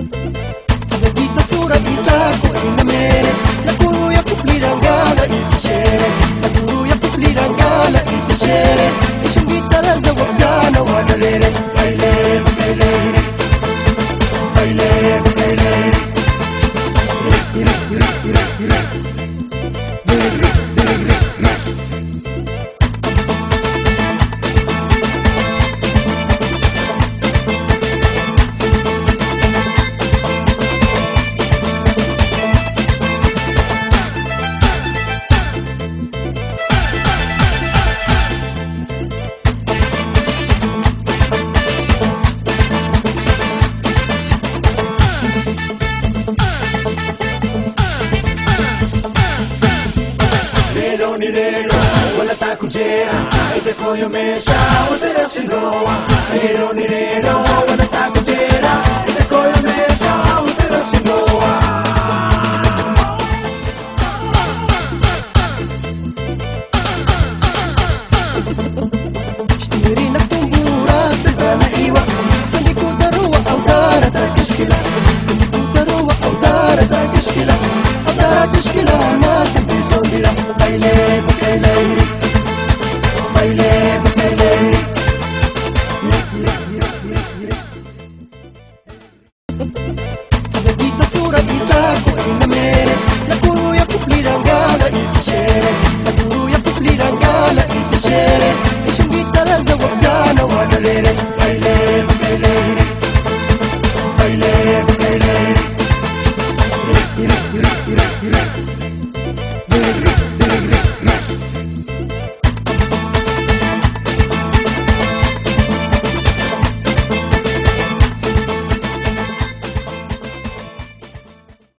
Aquí está pura guitarra. Nera, ay te koyo me sha, o te la sinoa, ero ni nero,